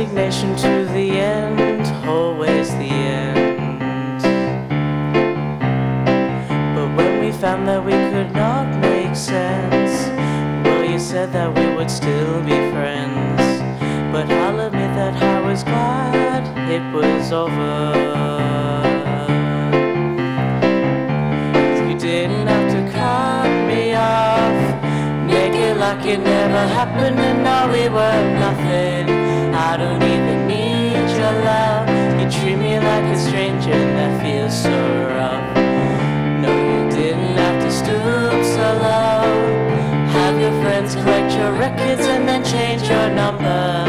resignation to the end, always the end. But when we found that we could not make sense, well, you said that we would still be friends. But I'll admit that I was glad it was over. You didn't have to cut me off, make it like it never happened, and now we were nothing. I don't even need your love. You treat me like a stranger, and that feels so rough. No, you didn't have to stoop so low. Have your friends collect your records and then change your number.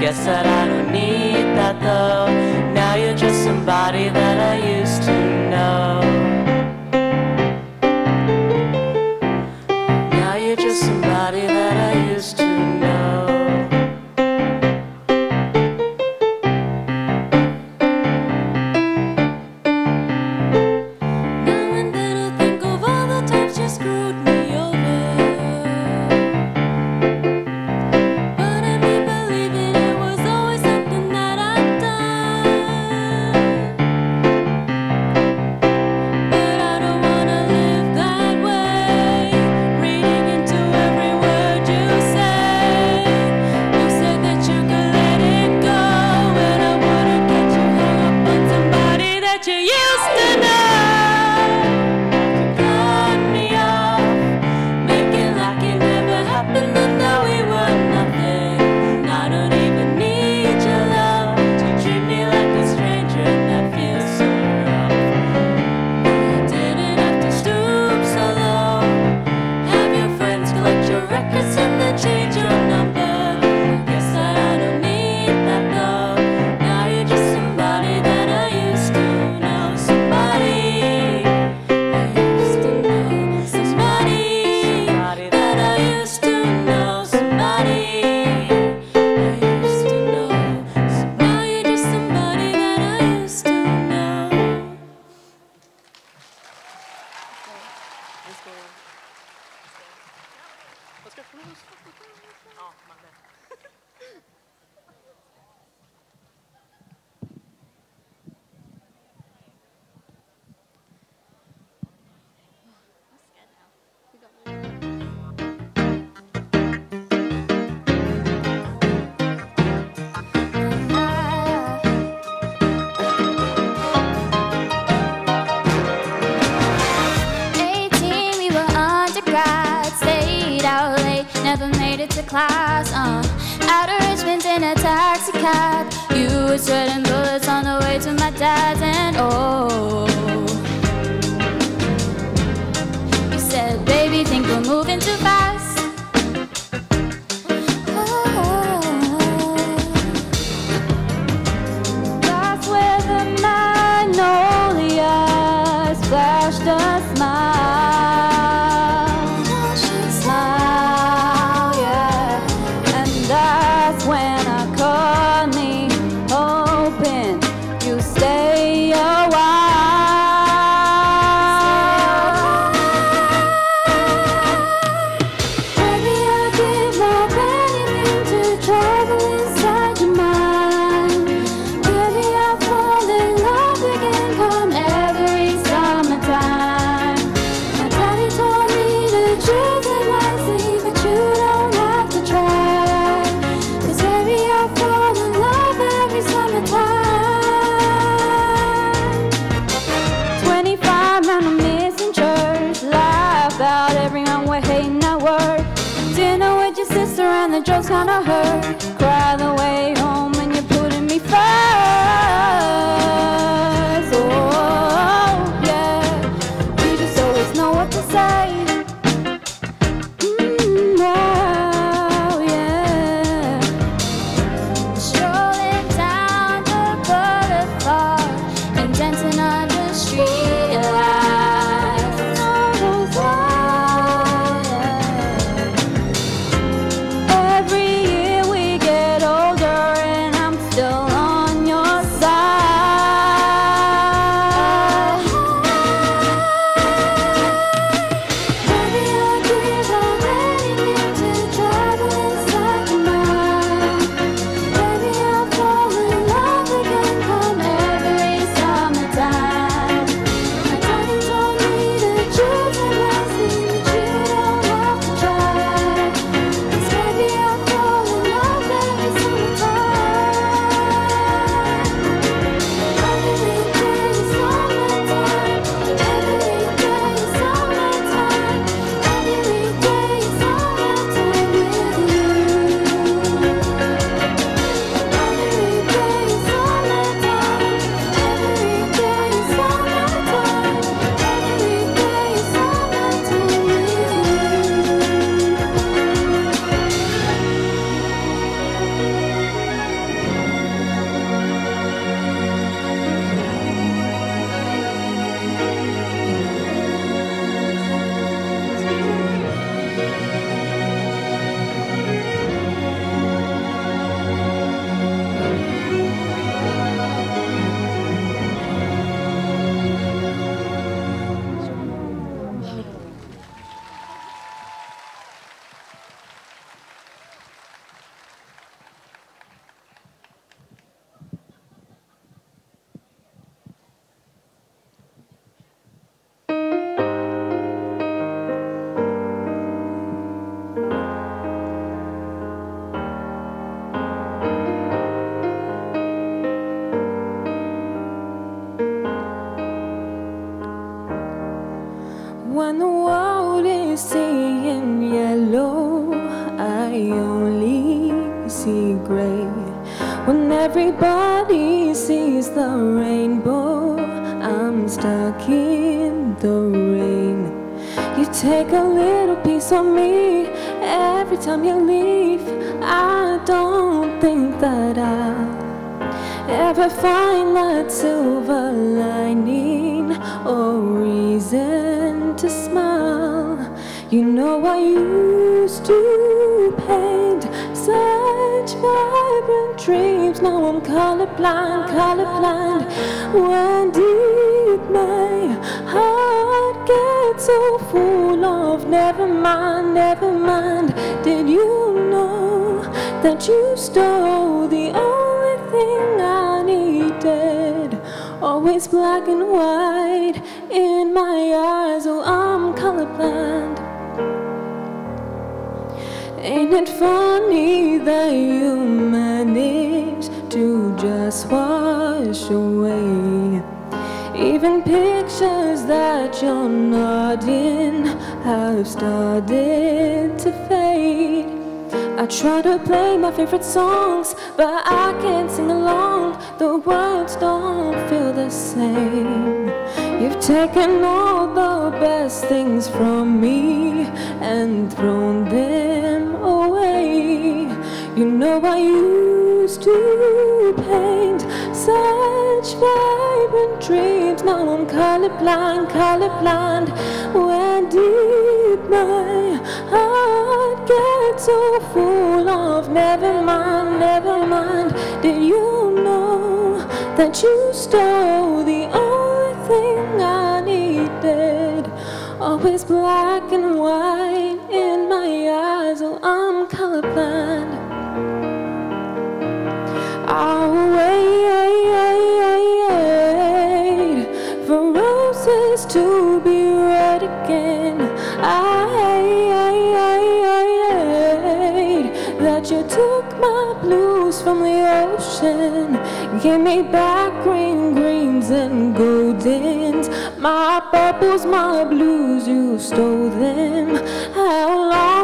Guess that I don't need that though. When did my heart get so full of never mind, never mind? Did you know that you stole the only thing I needed? Always black and white in my eyes. Oh, I'm colorblind. Ain't it funny that you managed to just wash away even pictures that you're not in have started to fade? I try to play my favorite songs, but I can't sing along. The words don't feel the same. You've taken all the best things from me and thrown them away. You know I to paint such vibrant dreams. Now I'm colorblind, colorblind. When did my heart get so full of never mind, never mind? Did you know that you stole the only thing I needed? Always black and white in my eyes. Oh, I'm colorblind. To be red again. I hate that you took my blues from the ocean, gave me back green greens and goldens. My purples, my blues, you stole them. How long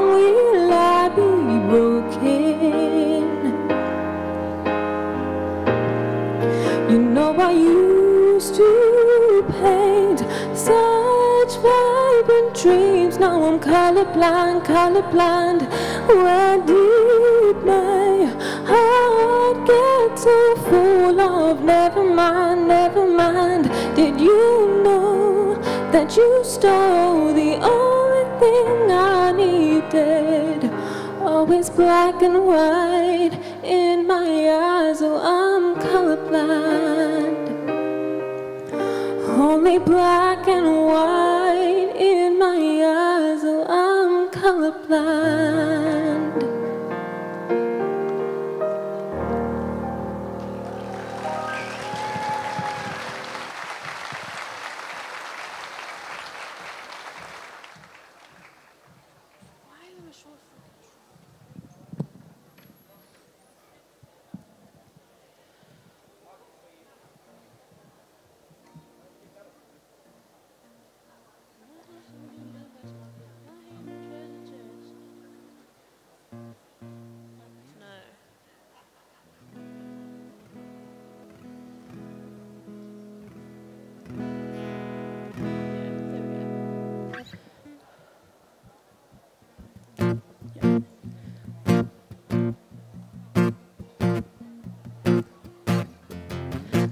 colorblind, colorblind. When did my heart get so full of never mind, never mind? Did you know that you stole the only thing I needed? Always black and white in my eyes. Oh, I'm colorblind. Only black and white in my eyes. Colorblind.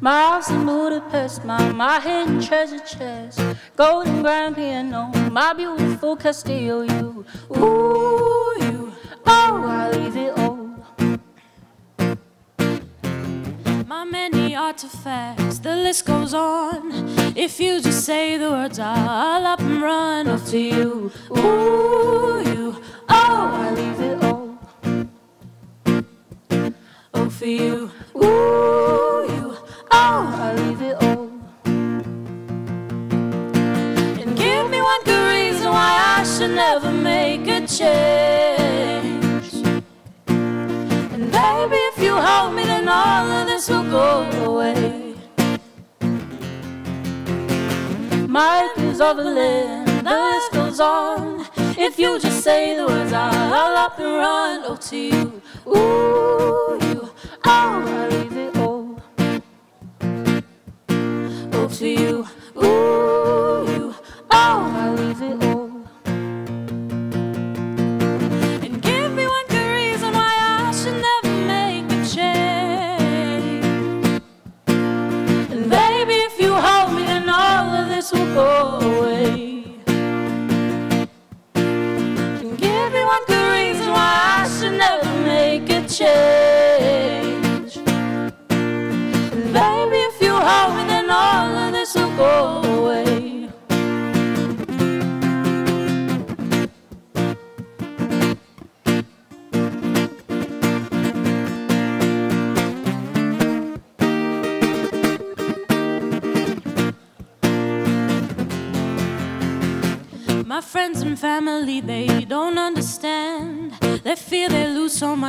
Miles in Budapest, my, my hidden treasure chest, golden grand piano, my beautiful Castillo, you, ooh, you, oh, I leave it all. My many artifacts, the list goes on. If you just say the words, I'll up and run off to you. Ooh, you, oh, I leave it all. Oh, for you, ooh, change. And baby, if you hold me, then all of this will go away. My views of a land The list goes on. If you just say the words, I'll up and run. Oh, to you, ooh, you, oh, I leave it all. Oh, to you, ooh, you, oh, I leave it all.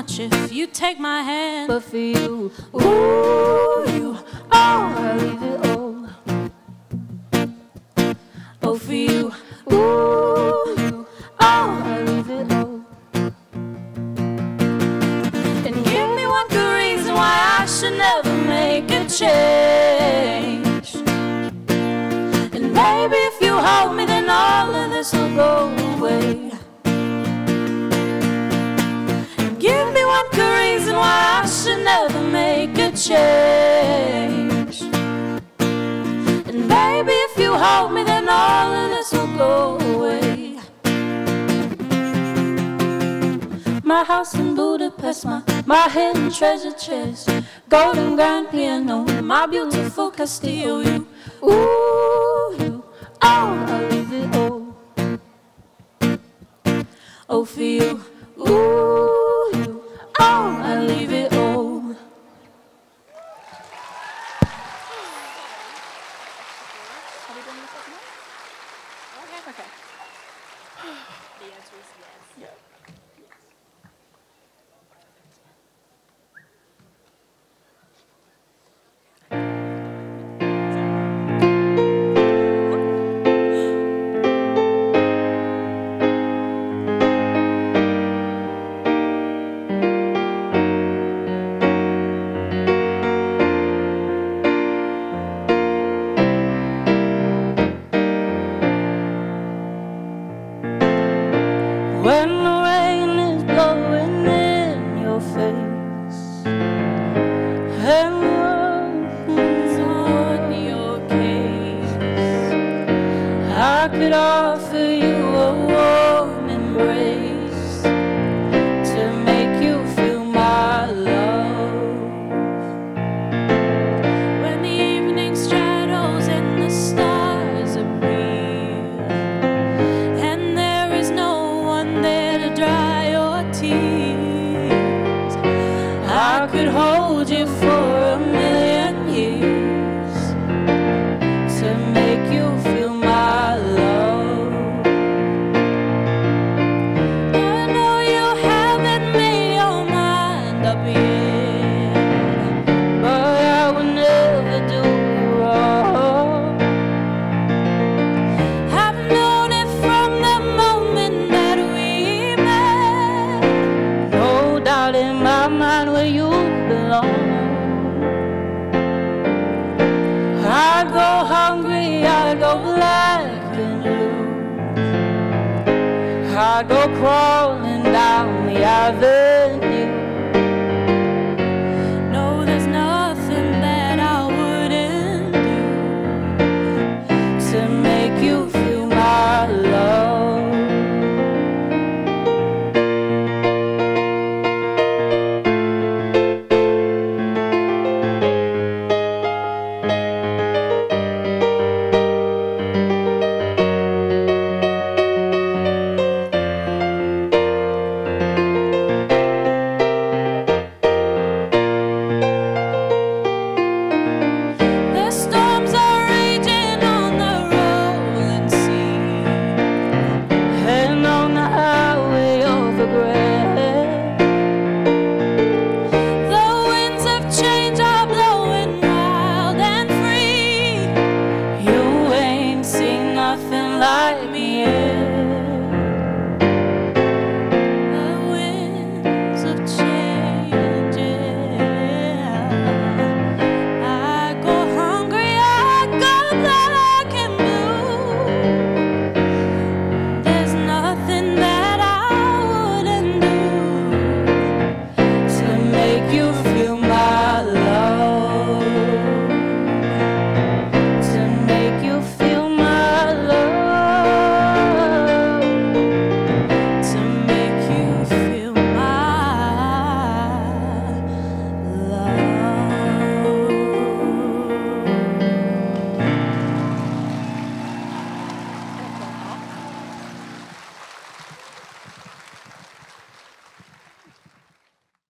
Much if you take my hand. But for you, ooh, you, oh, I leave it all. Oh, for you, ooh, you, oh, I leave it all. And give me one good reason why I should never make a change. Change. And baby, if you hold me, then all of this will go away. My house in Budapest, my, my hidden treasure chest, golden grand piano, my beautiful Castillo. You, ooh, you, oh, I leave it all. Oh, for you, ooh, you, oh, I leave it all. I go crawling down the avenue.